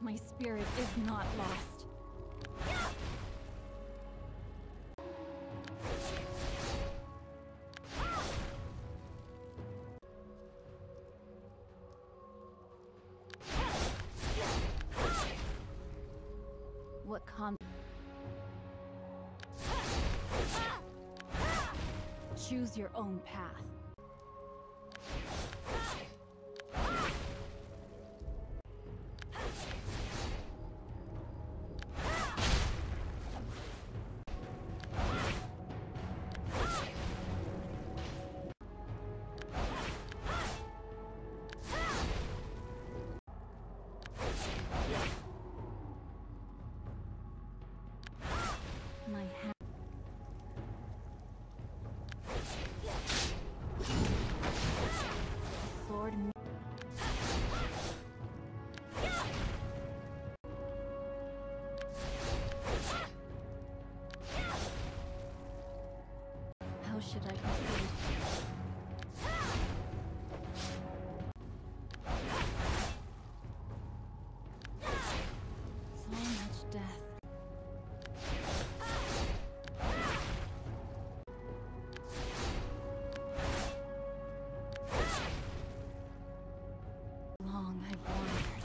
My spirit is not lost. What con- Choose your own path. How should I proceed? Long I've